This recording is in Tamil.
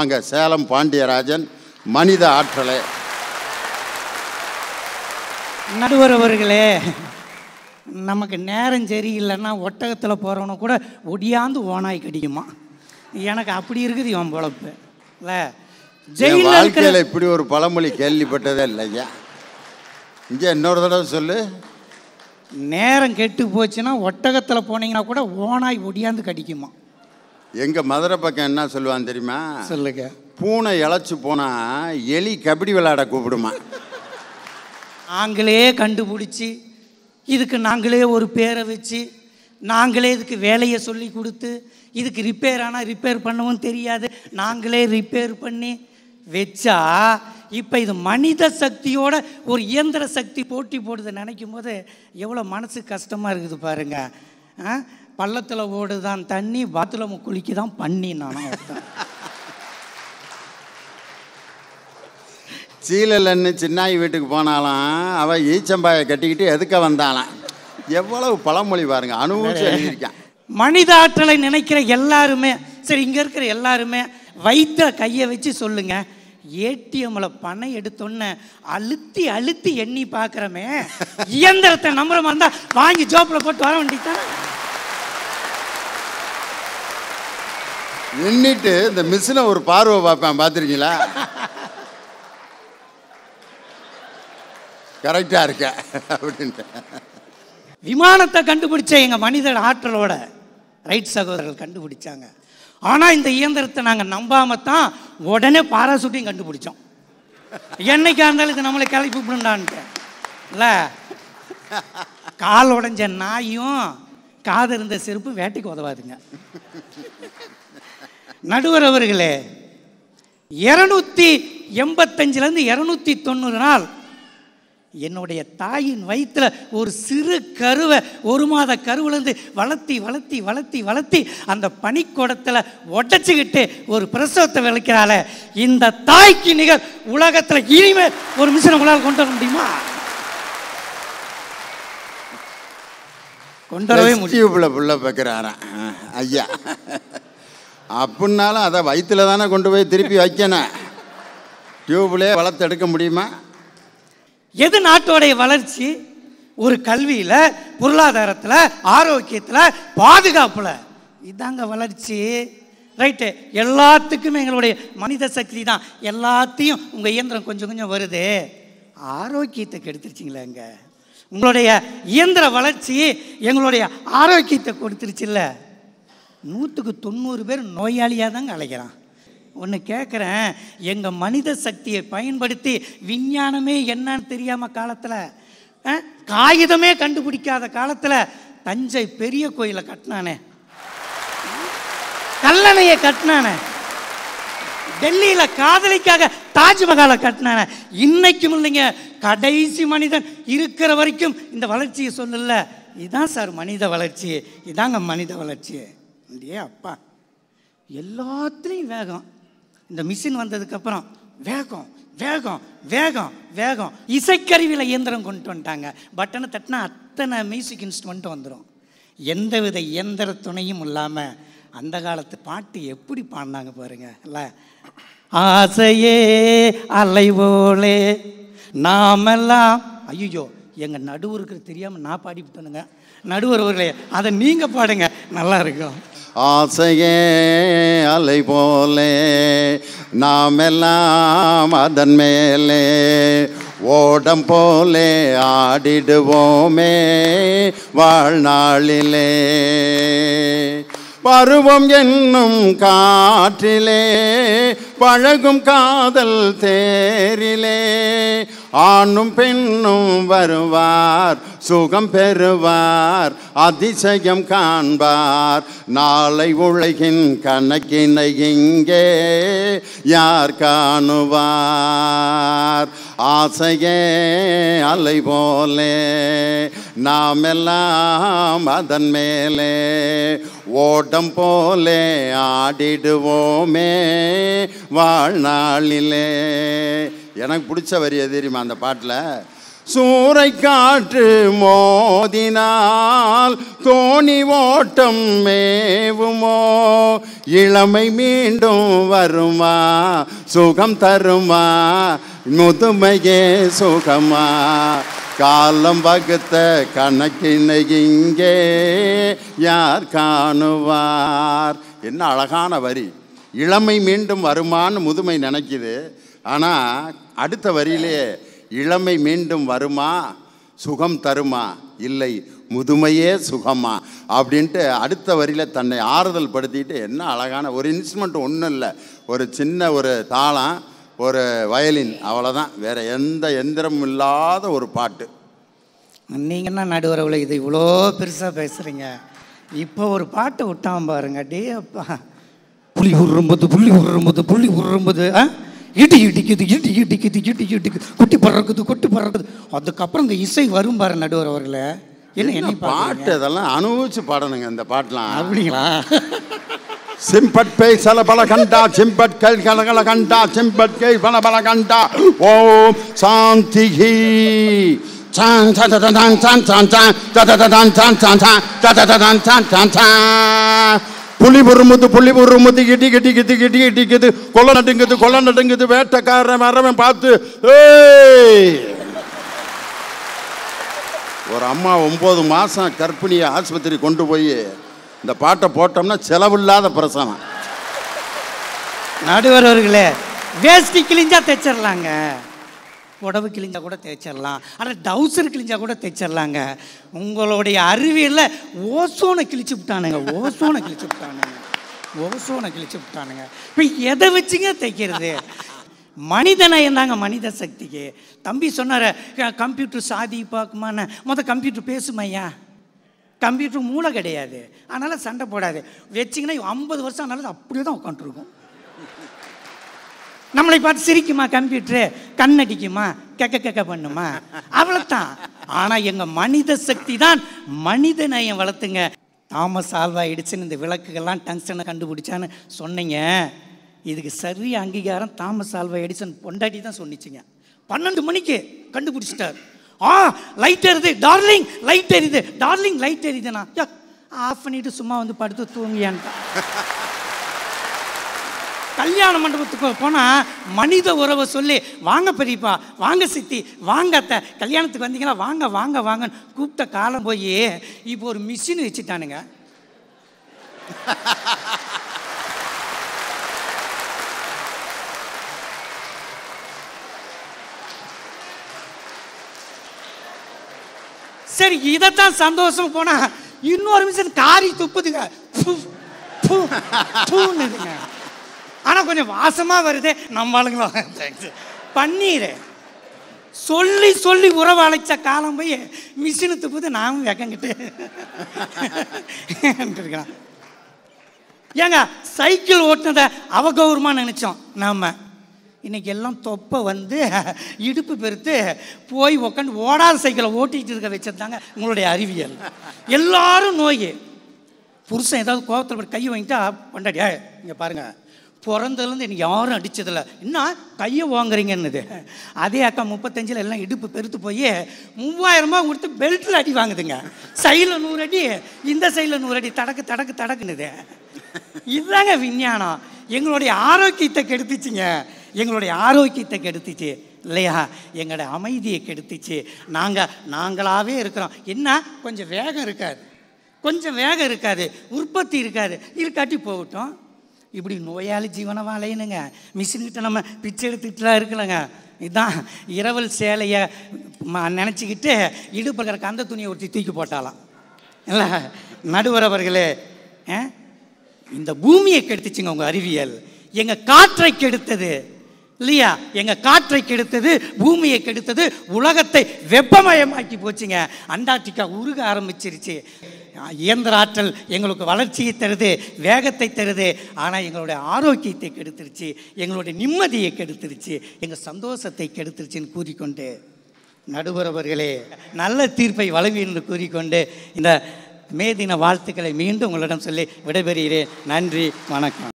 வாங்க சேலம் பாண்டியராஜன் மனித ஆற்றலை. நடுவர் அவர்களே நமக்கு நேரம் சரியில்லைன்னா ஒட்டகத்தில் போகிறவன கூட ஒடியாந்து ஓனாய் கடிக்குமா? எனக்கு அப்படி இருக்குது இவன் பொழப்பு இல்லை? ஜெயிலில் வாழ்க்கையில் இப்படி ஒரு பழமொழி கேள்விப்பட்டதே இல்லையா இங்கே இன்னொரு தடவை சொல்லு. நேரம் கெட்டு போச்சுன்னா ஒட்டகத்தில் போனீங்கன்னா கூட ஓனாய் ஒடியாந்து கடிக்குமா? எங்கள் மதுரை பக்கம் என்ன சொல்லுவான் தெரியுமா? சொல்லுங்க. பூனை இழைச்சி போனால் எலி கபடி விளையாட கூப்பிடுமா? நாங்களே கண்டுபிடிச்சி இதுக்கு நாங்களே ஒரு பேரை வச்சு நாங்களே இதுக்கு வேலையை சொல்லி கொடுத்து இதுக்கு ரிப்பேர் ஆனால் ரிப்பேர் பண்ணவும் தெரியாது. நாங்களே ரிப்பேர் பண்ணி வச்சா இப்போ இது மனித சக்தியோட ஒரு இயந்திர சக்தி போட்டி போடுது நினைக்கும் போது எவ்வளோ மனசு கஷ்டமாக இருக்குது பாருங்க. ஆ? பள்ளத்தில் ஓடுதான் தண்ணி பாத்ரூம் குளிக்க தான் பண்ணி நானும் ஒருத்தன். சீலல்லன்னு சின்னாயி வீட்டுக்கு போனாலாம் அவள் ஈச்சம்பாயை கட்டிக்கிட்டு எதுக்க வந்தாளாம் எவ்வளவு பழமொழி பாருங்க அனுபவிச்சு எழுதியிருக்கான். மனித ஆற்றலை நினைக்கிற எல்லாருமே சரி இங்கே இருக்கிற எல்லாருமே வைத்த கையை வச்சு சொல்லுங்க. ஏடிஎம்ல பணம் எடுத்தோன்னு அழுத்தி அழுத்தி எண்ணி பார்க்குறமே இயந்திரத்தை நம்புற மாதிரி வாங்கி ஜோப்பில் போட்டு வர வேண்டியதான் நின்றுட்டு இந்த மிஷினை ஒரு பார்வை பார்ப்பேன் பார்த்துருக்கீங்களா? கரெக்டாக இருக்க அப்படின்ட்டு. விமானத்தை கண்டுபிடிச்ச எங்கள் மனிதன் ஆற்றலோட ரைட் சகோதரர்கள் கண்டுபிடிச்சாங்க. ஆனால் இந்த இயந்திரத்தை நாங்கள் நம்பாம தான் உடனே பாராசூட்டையும் கண்டுபிடிச்சோம். என்னைக்கா இருந்தாலும் இது நம்மளை கிளப்பி விடண்டான்ட்டு இல்லை கால் உடைஞ்ச நாயும் காது இருந்த செருப்பு வேட்டைக்கு உதவாதுங்க. நடுவர் அவர்களே இரநூத்தி எண்பத்தஞ்சிலேருந்து இரநூத்தி தொண்ணூறு நாள் என்னுடைய தாயின் வயிற்றுல ஒரு சிறு கருவை ஒரு மாத கருவிலேருந்து வளர்த்தி வளர்த்தி வளர்த்தி வளர்த்தி அந்த பனிக்கூடத்தில் உடச்சிக்கிட்டு ஒரு பிரசவத்தை விளக்கிறாள இந்த தாய்க்கு நிகர் உலகத்தில் இனிமேல் ஒரு மிஷினை உங்களால் கொண்டு வர முடியுமா? கொண்டு வரவே முடியும் பிள்ளை புள்ள வைக்கிறாராம். ஐயா. அப்படின்னாலும் அதை வயிற்றுல தானே கொண்டு போய் திருப்பி வைக்கணும். டியூப்லேயே வளர்த்து எடுக்க முடியுமா? எது நாட்டோடைய வளர்ச்சி? ஒரு கல்வியில் பொருளாதாரத்தில் ஆரோக்கியத்தில் பாதுகாப்பில். இதாங்க வளர்ச்சி. ரைட்டு. எல்லாத்துக்குமே எங்களுடைய மனித சக்தி தான். எல்லாத்தையும் உங்கள் இயந்திரம் கொஞ்சம் கொஞ்சம் வருது. ஆரோக்கியத்தை கெடுத்துருச்சிங்களே இங்கே உங்களுடைய இயந்திர வளர்ச்சி எங்களுடைய ஆரோக்கியத்தை கொடுத்துருச்சுல்ல நூற்றுக்கு தொண்ணூறு பேர் நோயாளியாக தாங்க அழைக்கிறான். ஒன்று கேட்குறேன் எங்கள் மனித சக்தியை பயன்படுத்தி விஞ்ஞானமே என்னன்னு தெரியாமல் காலத்தில் காகிதமே கண்டுபிடிக்காத காலத்தில் தஞ்சை பெரிய கோயிலை கட்டினானே. கல்லணையை கட்டினானே. டெல்லியில் காதலிக்காக தாஜ்மஹாலை கட்டினானே. இன்னைக்கும் இல்லைங்க கடைசி மனிதன் இருக்கிற வரைக்கும் இந்த வளர்ச்சியை சொல்லல. இதுதான் சார் மனித வளர்ச்சி இதாங்க மனித வளர்ச்சி. இல்லையே? அப்பா. எல்லாத்துலேயும் வேகம். இந்த மிஷின் வந்ததுக்கப்புறம் வேகம் வேகம் வேகம் வேகம். இசைக்கருவியில் இயந்திரம் கொண்டு வந்துட்டாங்க. பட்டனை தட்டினா அத்தனை மியூசிக் இன்ஸ்ட்ருமெண்ட்டும் வந்துடும் எந்தவித இயந்திர துணையும் இல்லாமல் அந்த காலத்து பாட்டு எப்படி பாடினாங்க பாருங்க. ஆசையே அலைவோலே நாமெல்லாம் ஐயோ எங்கள் நடுவருக்கு தெரியாமல் நான் பாடி பாடிவிட்டனுங்க நடுவர் அவர்களே அதை நீங்கள் பாடுங்க. நல்லா இருக்கும். ஆசையே அலை போலே நாம் எல்லாம் அதன் மேலே. ஓடம் போலே ஆடிடுவோமே வாழ்நாளிலே. பருவம் என்னும் காற்றிலே பழகும் காதல் தேரிலே. ஆணும் பெண்ணும் வருவார் சுகம் பெறுவார் அதிசயம் காண்பார். நாளை உலகின் கணக்கினை இங்கே யார் காணுவார்? ஆசையே அலை போலே நாம் எல்லாம் அதன் மேலே. ஓட்டம் போலே ஆடிடுவோமே வாழ்நாளிலே. எனக்கு பிடிச்ச வரி எது தெரியுமா அந்த பாட்டில்? சூறை காற்று மோதினால் தோணி ஓட்டம் மேவுமோ? இளமை மீண்டும் வருமா? சுகம் தருமா? முதுமையே சுகமா? காலம் வகுத்த கணக்கினை இங்கே யார் காணுவார்? என்ன அழகான வரி. இளமை மீண்டும் வருமான்னு முதுமை நினைக்குது. ஆனால் அடுத்த வரியிலே இளமை மீண்டும் வருமா? சுகம் தருமா? இல்லை முதுமையே சுகமா? அப்படின்ட்டு அடுத்த வரியில் தன்னை ஆறுதல் படுத்திட்டு என்ன அழகான ஒரு இன்ஸ்ட்ருமெண்ட் ஒன்றும் இல்லை. ஒரு சின்ன ஒரு தாளம் ஒரு வயலின் அவ்வளோதான் வேற எந்த எந்திரமும் இல்லாத ஒரு பாட்டு. நீங்கள் என்ன நடுவரவில் இது இவ்வளோ பெருசாக பேசுகிறீங்க இப்போ ஒரு பாட்டை விட்டான் பாருங்க. டே அப்பா. புள்ளி உரும்புது புள்ளி உரும்புது புள்ளி உரும்புது ஆ? இடி இடிக்குது இடி இடிக்குது இடி இடிக்குது கொட்டி பறக்குது கொட்டி பறக்குது அதுக்கப்புறம் இந்த இசை வரும் பாரு நடுவர் அவர்களே என்ன என்ன பாட்டு இதெல்லாம் அனுபவிச்சு பாடணுங்க இந்த பாட்டெலாம் அப்படிங்களா சிம்பட் பேய் சல பல கண்டா சிம்பட் கல் கல கல கண்டா சிம்பட் கை பல பல கண்டா ஓம் சாந்தி சான் புலி பொறுமுத்து புலி பொறுமுத்து கிட்டி கிட்டி கிட்டி கிட்டி கிட்டிக்குது கொள்ள நடுங்குது கொள்ள நடுங்குது வேட்டைக்காரன் வரவன் பார்த்து ஒரு அம்மா ஒம்பது மாதம் கர்ப்பிணியை ஆஸ்பத்திரி கொண்டு போய் இந்த பாட்டை போட்டோம்னா செலவில்லாத பிரசவம். நடுவர் அவர்களே வேஷ்டி கிழிஞ்சா தைச்சிடலாங்க புடவை கிழிஞ்சால் கூட தைச்சிடலாம் ஆனால் டவுசர் கிழிஞ்சால் கூட தைச்சிடலாங்க உங்களுடைய அறிவியலில் ஓசோனை கிழிச்சு விட்டானுங்க. ஓசோனை கிழிச்சு விட்டானுங்க. ஓசோனை கிழிச்சு விட்டானுங்க. இப்போ எதை வச்சுங்க தைக்கிறது மனிதனை என்னங்க மனித சக்திக்கு. தம்பி சொன்னார் கம்ப்யூட்டர் சாதி பார்க்குமான்னு. மொதல் கம்ப்யூட்டர் பேசுமையா கம்ப்யூட்டர் மூளை கிடையாது. அதனால் சண்டை போடாது. வச்சிங்கன்னா ஐம்பது வருஷம் ஆனாலும் அப்படியே தான் உட்காந்துருக்கும் நம்மளை பார்த்து சிரிக்குமா கம்ப்யூட்டரு? கண்ணடிக்குமா? கெக்க கெக்க பண்ணுமா? அவ்வளோத்தான் ஆனால் எங்கள் மனித சக்தி தான் மனித நயம் வளர்த்துங்க. தாமஸ் ஆல்வா எடிச்சுன்னு இந்த விளக்குகள்லாம் டங்ஸ்டனை கண்டுபிடிச்சான்னு சொன்னீங்க. இதுக்கு சரி அங்கீகாரம் தாமஸ் ஆல்வா எடிசன் பொண்டாட்டி தான் சொன்னிச்சுங்க. பன்னெண்டு மணிக்கு கண்டுபிடிச்சிட்டார். ஆ லைட் எரியுது டார்லிங் லைட் எரியுது டார்லிங் லைட் எரியுதுண்ணா. ஆஃப் பண்ணிட்டு சும்மா வந்து படுத்து தூங்கியான்ட்டான். கல்யாண மண்டபத்துக்கு போனால் மனித உறவை சொல்லி வாங்க பெரியப்பா வாங்க சித்தி வாங்க அத்தை கல்யாணத்துக்கு வந்தீங்களா வாங்க வாங்க வாங்கன்னு கூப்பிட்ட காலம் போய் இப்போ ஒரு மிஷின் வச்சுட்டானுங்க. சரி இதைத்தான் சந்தோஷம் போனா இன்னொரு மிஷின் காரி துப்புதுங்க. ஃபு, ஆனால் கொஞ்சம் வாசமாக வருது நம்ம ஆளுங்களா? பன்னீர் சொல்லி சொல்லி உறவு அழைச்ச காலம் போய் மிஷினு துப்புது நாமும் வெக்கங்கிட்டு. இருக்கிறான் ஏங்க சைக்கிள் ஓட்டினதை அவகௌரமாக நினச்சோம் நாம். இன்றைக்கி எல்லாம் தொப்பை வந்து இடுப்பு பெருத்து போய் உக்காந்து ஓடாத சைக்கிளை ஓட்டிகிட்டு இருக்க வச்சது உங்களுடைய அறிவியல். எல்லாரும் நோய். புருஷன் ஏதாவது கோபத்தில் கை வாங்கிட்டா கொண்டாடியா இங்கே பாருங்க. பிறந்ததுலேருந்து எனக்கு யாரும் அடித்ததில்ல என்ன கையை வாங்குறீங்கன்னுது. அதே அக்கா முப்பத்தஞ்சில் எல்லாம் இடுப்பு பெருத்து போய் மூவாயிரமா கொடுத்து பெல்ட்டில் அடி வாங்குதுங்க. சைடில் நூறு அடி இந்த சைடில் நூறு அடி தடக்கு தடக்கு தடக்குனுது இதுதாங்க விஞ்ஞானம். எங்களுடைய ஆரோக்கியத்தை கெடுத்துச்சுங்க. எங்களுடைய ஆரோக்கியத்தை கெடுத்துச்சு. இல்லையா? எங்களுடைய அமைதியை கெடுத்துச்சு. நாங்கள் நாங்களாகவே இருக்கிறோம். என்ன? கொஞ்சம் வேகம் இருக்காது. கொஞ்சம் வேகம் இருக்காது. உற்பத்தி இருக்காது. இருக்காட்டி போகட்டும். இப்படி நோயாளி ஜீவனம் வாழையணுங்க. மிஷின்கிட்ட நம்ம பிச்சை எடுத்துக்கிட்டுலாம் இருக்கலைங்க. இதுதான் இரவல் சேலையை நினச்சிக்கிட்டு இடுப்பில் இருக்கிற அந்த துணியை ஒருத்தி தூக்கி போட்டாலாம் இல்லை நடுவரவர்களே ஆ? இந்த பூமியை கெடுத்துச்சுங்க உங்கள் அறிவியல். எங்கள் காற்றை கெடுத்தது இல்லையா? எங்கள் காற்றை கெடுத்தது பூமியை கெடுத்தது உலகத்தை வெப்பமயமாக்கி போச்சுங்க. அண்டார்டிகா உருக ஆரம்பிச்சிருச்சு. இயந்திர ஆற்றல் எங்களுக்கு வளர்ச்சியை தருது வேகத்தை தருது ஆனால் எங்களுடைய ஆரோக்கியத்தை கெடுத்துருச்சு எங்களுடைய நிம்மதியை கெடுத்துருச்சு எங்கள் சந்தோஷத்தை கெடுத்துருச்சுன்னு கூறிக்கொண்டு நடுவரவர்களே நல்ல தீர்ப்பை வழங்கி என்று கூறிக்கொண்டு இந்த மே தின வாழ்த்துக்களை மீண்டும் உங்களிடம் சொல்லி விடைபெறுகிறேன். நன்றி வணக்கம்.